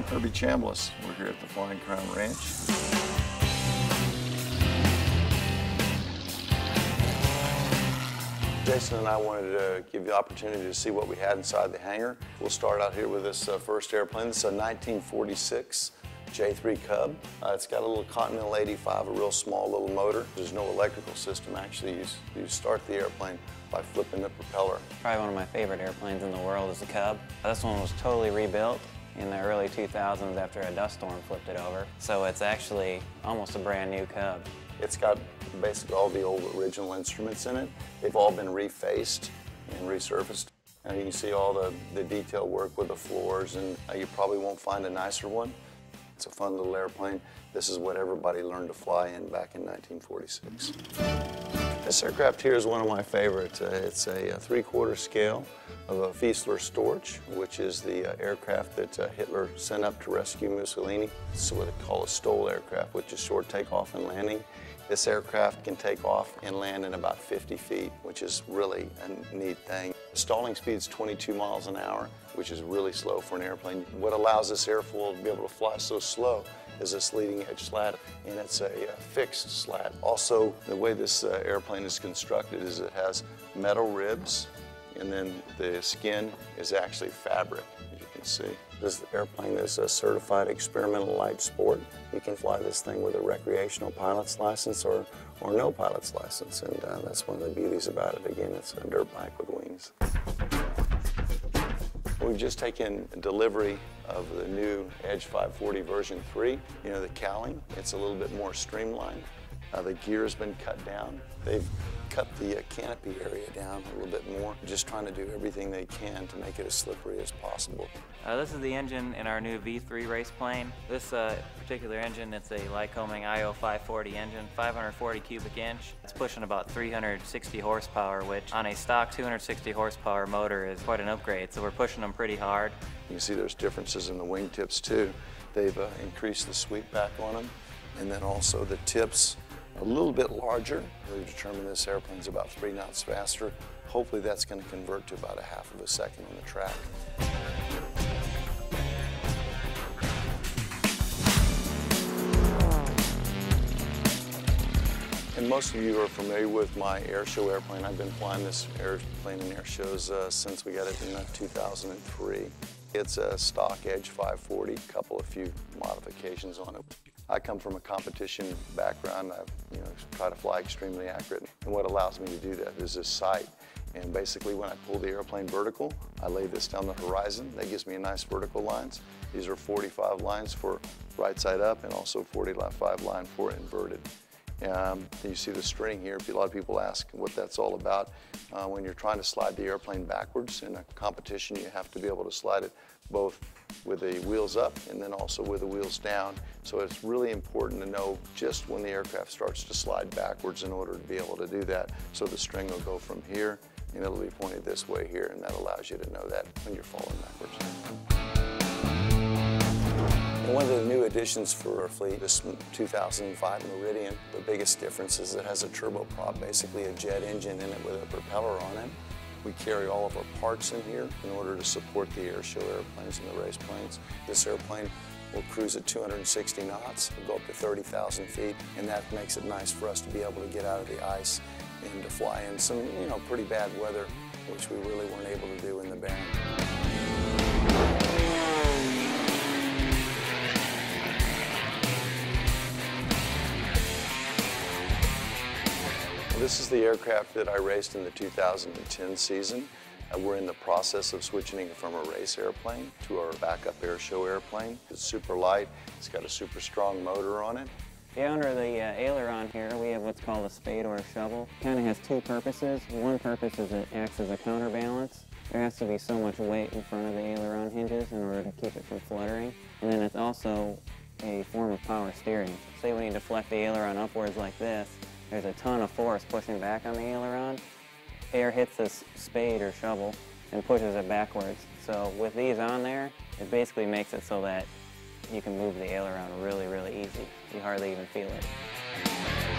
I'm Kirby Chambliss. We're here at the Flying Crown Ranch. Jason and I wanted to give you the opportunity to see what we had inside the hangar. We'll start out here with this uh, first airplane. This is a 1946 J3 Cub. Uh, it's got a little Continental 85, a real small little motor. There's no electrical system actually. You, you start the airplane by flipping the propeller. Probably one of my favorite airplanes in the world is the Cub. This one was totally rebuilt in the early 2000s after a dust storm flipped it over. So it's actually almost a brand new Cub. It's got basically all the old original instruments in it. They've all been refaced and resurfaced. And you can see all the, the detail work with the floors, and uh, you probably won't find a nicer one. It's a fun little airplane. This is what everybody learned to fly in back in 1946. This aircraft here is one of my favorites. Uh, it's a, a three-quarter scale of a Fieseler Storch, which is the uh, aircraft that uh, Hitler sent up to rescue Mussolini. It's what they call a STOL aircraft, which is short takeoff and landing. This aircraft can take off and land in about 50 feet, which is really a neat thing. Stalling speed is 22 miles an hour, which is really slow for an airplane. What allows this airfoil to be able to fly so slow is this leading edge slat, and it's a, a fixed slat. Also, the way this uh, airplane is constructed is it has metal ribs, and then the skin is actually fabric, as you can see. This airplane is a certified experimental light sport. You can fly this thing with a recreational pilot's license or, or no pilot's license, and uh, that's one of the beauties about it. Again, it's a dirt bike with We've just taken delivery of the new Edge 540 version 3. You know, the cowling, it's a little bit more streamlined. Uh, the gear has been cut down. They've cut the uh, canopy area down a little bit more, just trying to do everything they can to make it as slippery as possible. Uh, this is the engine in our new V3 race plane. This uh, particular engine, it's a Lycoming IO540 engine, 540 cubic inch. It's pushing about 360 horsepower, which on a stock 260 horsepower motor is quite an upgrade, so we're pushing them pretty hard. You can see there's differences in the wingtips too. They've uh, increased the sweep back on them, and then also the tips a little bit larger. We've determined this airplane's about three knots faster. Hopefully that's going to convert to about a half of a second on the track. And most of you are familiar with my air show airplane. I've been flying this airplane in air shows uh, since we got it in uh, 2003. It's a stock Edge 540, a couple of few modifications on it. I come from a competition background. I you know, try to fly extremely accurate. And what allows me to do that is this sight. And basically when I pull the airplane vertical, I lay this down the horizon. That gives me a nice vertical lines. These are 45 lines for right side up and also 45 line for inverted. Um, you see the string here. A lot of people ask what that's all about. Uh, when you're trying to slide the airplane backwards in a competition, you have to be able to slide it both with the wheels up and then also with the wheels down. So it's really important to know just when the aircraft starts to slide backwards in order to be able to do that. So the string will go from here and it'll be pointed this way here and that allows you to know that when you're falling backwards. One of the new additions for our fleet, this 2005 Meridian, the biggest difference is it has a turboprop, basically a jet engine in it with a propeller on it. We carry all of our parts in here in order to support the air show airplanes and the race planes. This airplane will cruise at 260 knots, will go up to 30,000 feet, and that makes it nice for us to be able to get out of the ice and to fly in some, you know, pretty bad weather, which we really weren't able to do in the Baron. This is the aircraft that I raced in the 2010 season. Uh, we're in the process of switching from a race airplane to our backup air show airplane. It's super light. It's got a super strong motor on it. Yeah, under the uh, aileron here, we have what's called a spade or a shovel. It kind of has two purposes. One purpose is it acts as a counterbalance. There has to be so much weight in front of the aileron hinges in order to keep it from fluttering. And then it's also a form of power steering. Say we need to deflect the aileron upwards like this, there's a ton of force pushing back on the aileron. Air hits this spade or shovel and pushes it backwards. So with these on there, it basically makes it so that you can move the aileron really, really easy. You hardly even feel it.